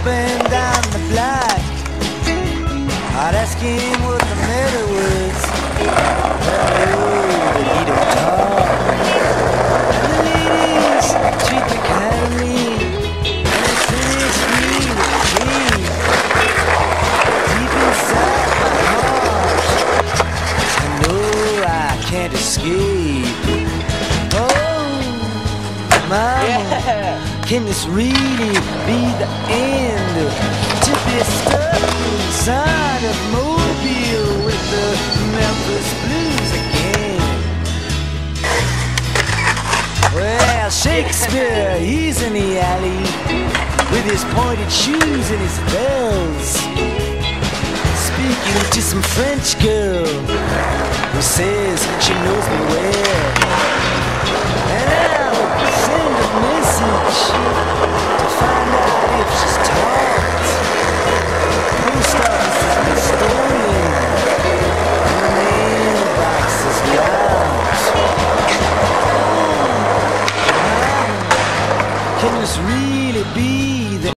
up and down the block. I'd ask him what the matter was. But he the ladies treat me kindly. And me. Deep inside my heart, I know I can't escape. Can this really be the end? To be stuck inside of Mobile with the Memphis Blues again. Well, Shakespeare, he's in the alley with his pointed shoes and his bells. Speaking to some French girl who says she knows Can this really be the